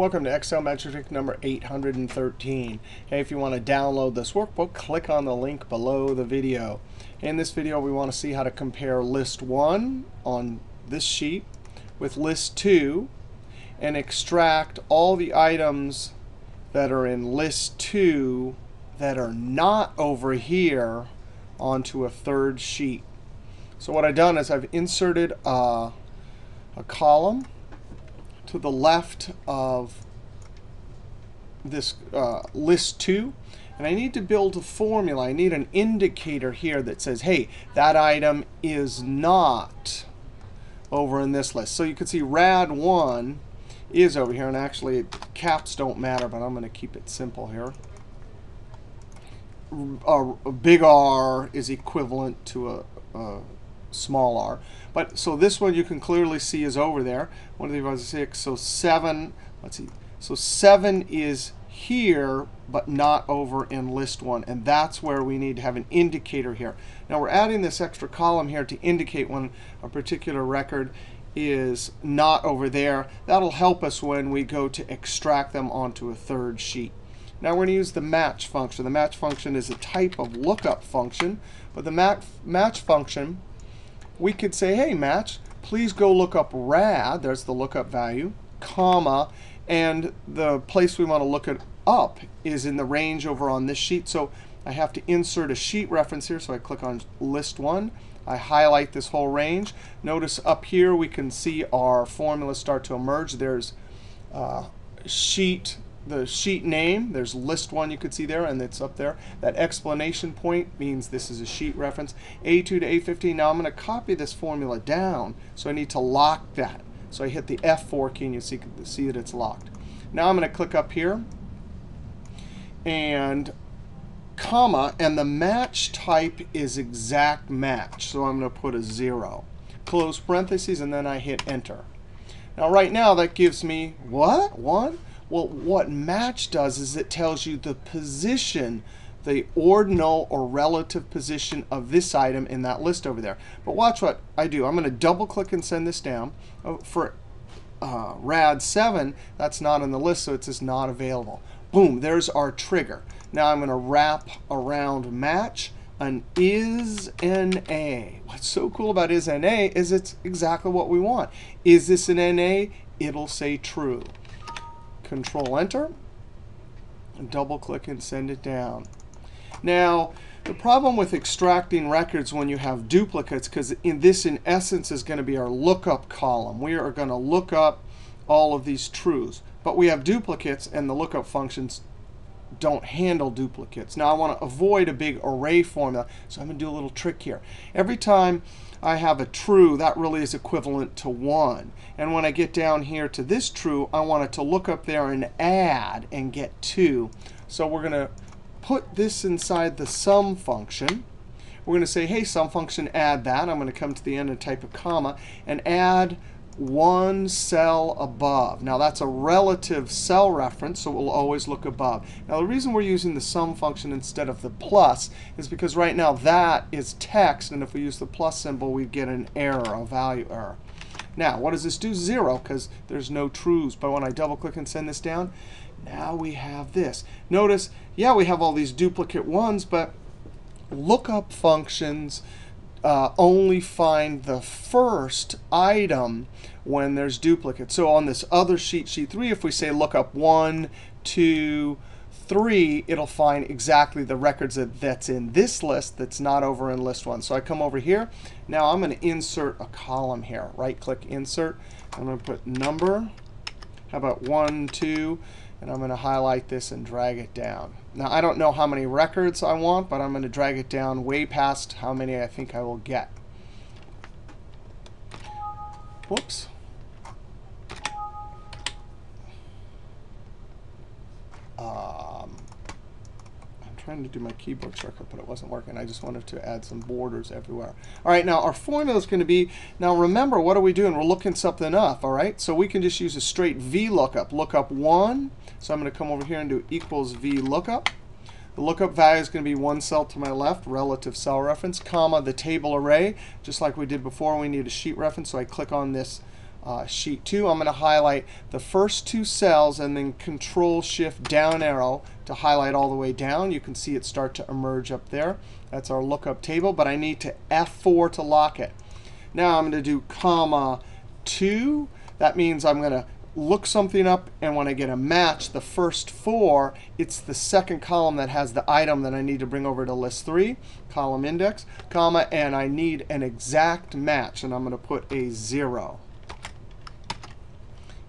Welcome to Excel Magic Trick number 813. Hey, if you want to download this workbook, click on the link below the video. In this video, we want to see how to compare list 1 on this sheet with list 2 and extract all the items that are in list 2 that are not over here onto a third sheet. So what I've done is I've inserted a, a column to the left of this uh, list 2. And I need to build a formula. I need an indicator here that says, hey, that item is not over in this list. So you can see rad 1 is over here. And actually, caps don't matter, but I'm going to keep it simple here. A, a big R is equivalent to a, a small r. But so this one you can clearly see is over there. One of the six. So seven. Let's see. So seven is here, but not over in list one. And that's where we need to have an indicator here. Now we're adding this extra column here to indicate when a particular record is not over there. That'll help us when we go to extract them onto a third sheet. Now we're going to use the match function. The match function is a type of lookup function. But the match, match function we could say, hey, match, please go look up rad. There's the lookup value, comma. And the place we want to look it up is in the range over on this sheet. So I have to insert a sheet reference here. So I click on list 1. I highlight this whole range. Notice up here we can see our formulas start to emerge. There's uh, sheet the sheet name. There's list one you could see there, and it's up there. That explanation point means this is a sheet reference. A2 to A15. Now I'm going to copy this formula down, so I need to lock that. So I hit the F4 key, and you see, see that it's locked. Now I'm going to click up here, and comma, and the match type is exact match. So I'm going to put a 0. Close parentheses, and then I hit Enter. Now right now that gives me, what? 1? Well, what match does is it tells you the position, the ordinal or relative position of this item in that list over there. But watch what I do. I'm going to double click and send this down. Oh, for uh, RAD 7, that's not in the list, so it says not available. Boom, there's our trigger. Now I'm going to wrap around match an is NA. What's so cool about ISNA is it's exactly what we want. Is this an NA? It'll say true. Control Enter, and double click and send it down. Now, the problem with extracting records when you have duplicates, because in this, in essence, is going to be our lookup column. We are going to look up all of these truths. But we have duplicates, and the lookup functions don't handle duplicates. Now, I want to avoid a big array formula, so I'm going to do a little trick here. Every time I have a true, that really is equivalent to 1. And when I get down here to this true, I want it to look up there and add and get 2. So we're going to put this inside the sum function. We're going to say, hey, sum function, add that. I'm going to come to the end and type a comma and add one cell above. Now that's a relative cell reference, so it will always look above. Now the reason we're using the sum function instead of the plus is because right now that is text, and if we use the plus symbol, we get an error, a value error. Now, what does this do? Zero, because there's no truths. But when I double click and send this down, now we have this. Notice, yeah, we have all these duplicate ones, but lookup functions uh, only find the first item when there's duplicates. So on this other sheet, sheet 3, if we say look up 1, 2, 3, it'll find exactly the records that, that's in this list that's not over in list 1. So I come over here. Now I'm going to insert a column here. Right-click Insert. I'm going to put number. How about 1, 2? And I'm going to highlight this and drag it down. Now, I don't know how many records I want, but I'm going to drag it down way past how many I think I will get. Whoops. Trying to do my keyboard shortcut, but it wasn't working. I just wanted to add some borders everywhere. All right, now our formula is going to be, now remember, what are we doing? We're looking something up, all right? So we can just use a straight VLOOKUP. Lookup lookup 1. So I'm going to come over here and do equals VLOOKUP. The lookup value is going to be one cell to my left, relative cell reference, comma, the table array. Just like we did before, we need a sheet reference. So I click on this uh, sheet 2. I'm going to highlight the first two cells and then Control Shift down arrow to highlight all the way down. You can see it start to emerge up there. That's our lookup table, but I need to F4 to lock it. Now I'm going to do comma 2. That means I'm going to look something up, and when I get a match, the first four, it's the second column that has the item that I need to bring over to list 3, column index, comma, and I need an exact match, and I'm going to put a 0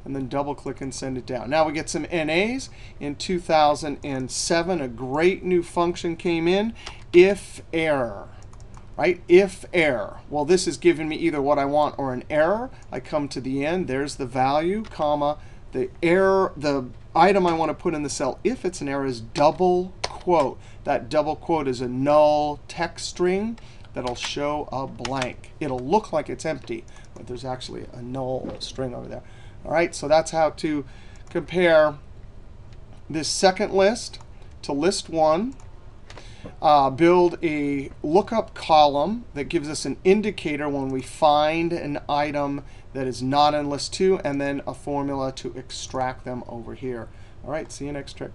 and then double click and send it down. Now we get some NAs. In 2007, a great new function came in, if error. Right? IFERROR. Well, this is giving me either what I want or an error. I come to the end. There's the value, comma. The error, the item I want to put in the cell, if it's an error, is double quote. That double quote is a null text string that'll show a blank. It'll look like it's empty, but there's actually a null string over there. All right, so that's how to compare this second list to list one. Uh, build a lookup column that gives us an indicator when we find an item that is not in list two, and then a formula to extract them over here. All right, see you next trick.